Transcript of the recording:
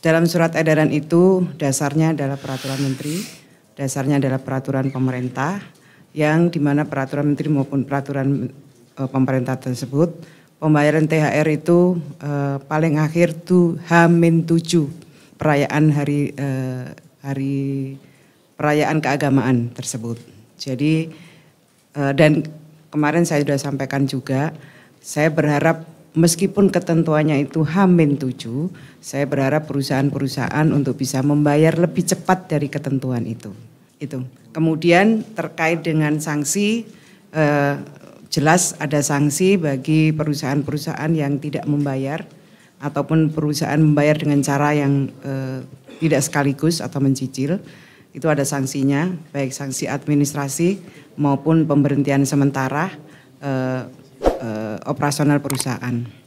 dalam surat edaran itu dasarnya adalah peraturan menteri, dasarnya adalah peraturan pemerintah yang di mana peraturan menteri maupun peraturan uh, pemerintah tersebut pembayaran THR itu uh, paling akhir tuh H-7 perayaan hari uh, hari perayaan keagamaan tersebut. Jadi uh, dan kemarin saya sudah sampaikan juga saya berharap meskipun ketentuannya itu Hamin 7, saya berharap perusahaan-perusahaan untuk bisa membayar lebih cepat dari ketentuan itu. Itu. Kemudian terkait dengan sanksi, eh, jelas ada sanksi bagi perusahaan-perusahaan yang tidak membayar ataupun perusahaan membayar dengan cara yang eh, tidak sekaligus atau mencicil. Itu ada sanksinya, baik sanksi administrasi maupun pemberhentian sementara eh, uh, operasional perusahaan.